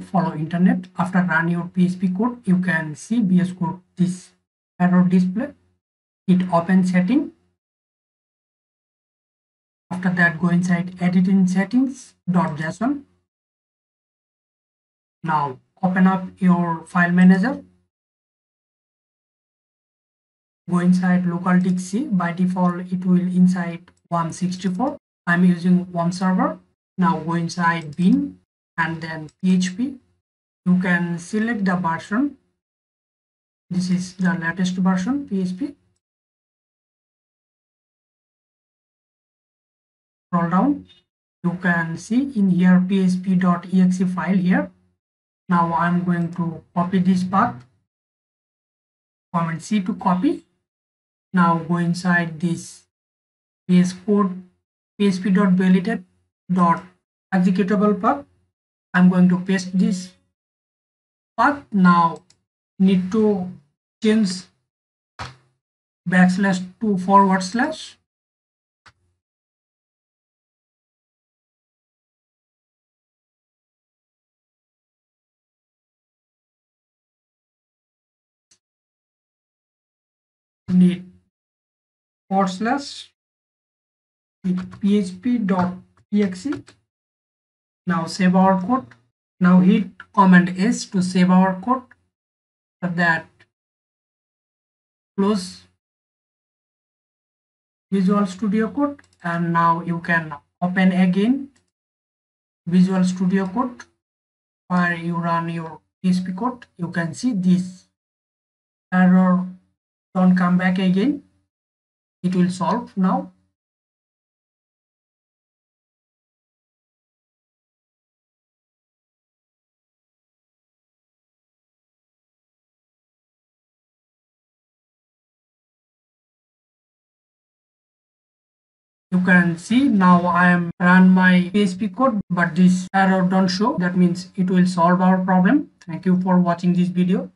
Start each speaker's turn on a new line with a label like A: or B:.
A: follow internet. After run your php code you can see vs code. This error display hit open setting. After that go inside edit in settings dot json. Now open up your file manager. Go inside local disk c by default it will inside wamp64 i'm using wamp server. Now go inside bin and then php you can select the version. This is the latest version php scroll down. You can see in here php.exe file here. Now i'm going to copy this path. Command c to copy. Now go inside this VS code php.validate dot executable path i'm going to paste this path now need to change backslash to forward slash. Need forward slash. Php.exe now save our code. Now hit command s to save our code. For that close visual studio code. And now you can open again visual studio code. Where you run your php code. You can see this error. Don't come back again. It will solve now you can see now i am run my php code but this error don't show. That means it will solve our problem. Thank you for watching this video